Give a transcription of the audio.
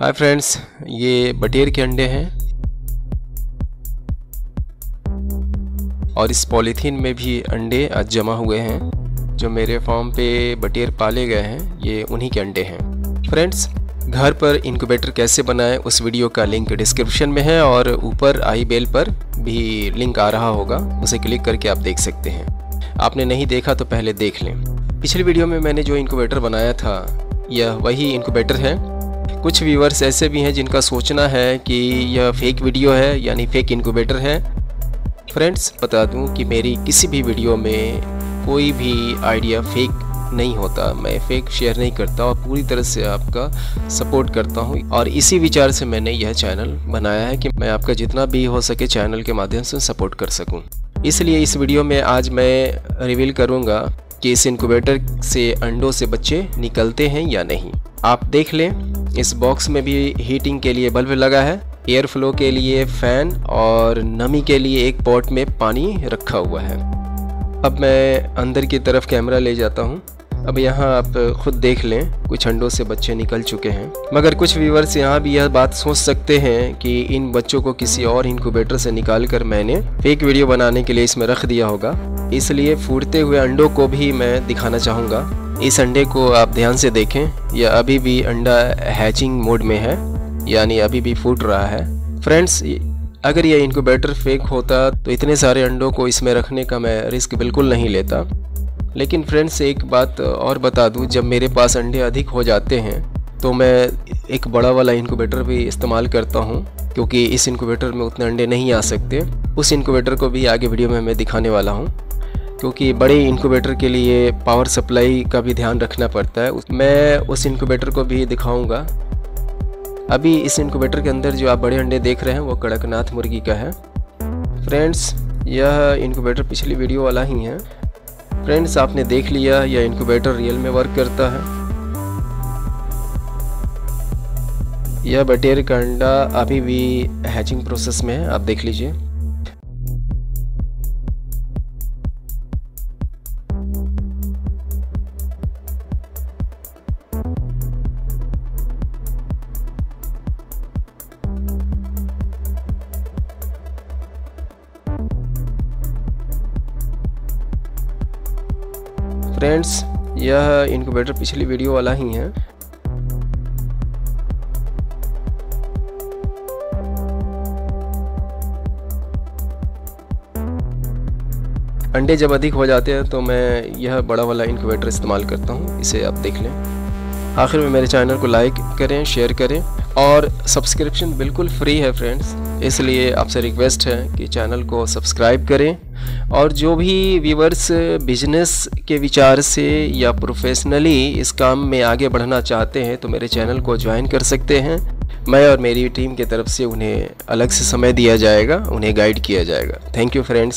Hi friends, ये बटेर के अंडे हैं। और इस पॉलीथीन में भी अंडे आज जमा हुए हैं, जो मेरे फॉर्म पे बटेर पाले गए हैं, ये उन्हीं के अंडे हैं। फ्रेंड्स, घर पर इंक्यूबेटर कैसे बनाएँ, उस वीडियो का लिंक डिस्क्रिप्शन में है, और ऊपर आई बेल पर भी लिंक आ रहा होगा, उसे क्लिक करके आप देख सकते हैं। आपने नहीं देखा तो पहले देख लें। पिछली वीडियो में मैंने जो इंक्यूबेटर बनाया था, यह वही इंक्यूबेटर है कुछ व्यूवर्स ऐसे भी हैं जिनका सोचना है कि यह फेक वीडियो है, यानी फेक इंक्यूबेटर है। फ्रेंड्स बता दूँ कि मेरी किसी भी वीडियो में कोई भी आइडिया फेक नहीं होता। मैं फेक शेयर नहीं करता और पूरी तरह से आपका सपोर्ट करता हूँ। और इसी विचार से मैंने यह चैनल बनाया है कि मैं आपका जितना भी हो सके चैनल के माध्यम से सपोर्ट कर सकूँ। इसलिए इस वीडियो में आज मैं रिवील करूँगा कि इस इनक्यूबेटर से अंडों से बच्चे निकलते हैं या नहीं। आप देख लें, इस बॉक्स में भी हीटिंग के लिए बल्ब लगा है एयर फ्लो के लिए फ़ैन और नमी के लिए एक पॉट में पानी रखा हुआ है। अब मैं अंदर की तरफ़ कैमरा ले जाता हूँ। अब यहाँ आप खुद देख लें, कुछ अंडों से बच्चे निकल चुके हैं। मगर कुछ व्यूवर्स यहाँ भी यह बात सोच सकते हैं कि इन बच्चों को किसी और इंक्यूबेटर से निकाल कर मैंने फेक वीडियो बनाने के लिए इसमें रख दिया होगा। इसलिए फूटते हुए अंडों को भी मैं दिखाना चाहूँगा। इस अंडे को आप ध्यान से देखें, यह अभी भी अंडा हैचिंग मोड में है, यानी अभी भी फूट रहा है। फ्रेंड्स अगर यह इंक्यूबेटर फेक होता तो इतने सारे अंडों को इसमें रखने का मैं रिस्क बिल्कुल नहीं लेता। लेकिन फ्रेंड्स एक बात और बता दूँ, जब मेरे पास अंडे अधिक हो जाते हैं तो मैं एक बड़ा वाला इंक्यूबेटर भी इस्तेमाल करता हूँ, क्योंकि इस इंक्यूबेटर में उतने अंडे नहीं आ सकते। उस इंक्यूबेटर को भी आगे वीडियो में मैं दिखाने वाला हूँ, क्योंकि बड़े इंक्यूबेटर के लिए पावर सप्लाई का भी ध्यान रखना पड़ता है। मैं उस इंक्यूबेटर को भी दिखाऊँगा। अभी इस इंक्यूबेटर के अंदर जो आप बड़े अंडे देख रहे हैं, वो कड़कनाथ मुर्गी का है। फ्रेंड्स यह इंक्यूबेटर पिछली वीडियो वाला ही है। फ्रेंड्स, आपने देख लिया यह इनक्यूबेटर रियल में वर्क करता है? यह बटेर का अंडा अभी भी हैचिंग प्रोसेस में है, आप देख लीजिए। फ्रेंड्स यह इंक्यूबेटर पिछली वीडियो वाला ही है। अंडे जब अधिक हो जाते हैं तो मैं यह बड़ा वाला इंक्यूबेटर इस्तेमाल करता हूँ। इसे आप देख लें। आखिर में मेरे चैनल को लाइक करें शेयर करें और सब्सक्रिप्शन बिल्कुल फ्री है फ्रेंड्स इसलिए आपसे रिक्वेस्ट है कि चैनल को सब्सक्राइब करें। और जो भी व्यूवर्स बिज़नेस के विचार से या प्रोफेशनली इस काम में आगे बढ़ना चाहते हैं तो मेरे चैनल को ज्वाइन कर सकते हैं। मैं और मेरी टीम की तरफ़ से उन्हें अलग से समय दिया जाएगा, उन्हें गाइड किया जाएगा। Thank you friends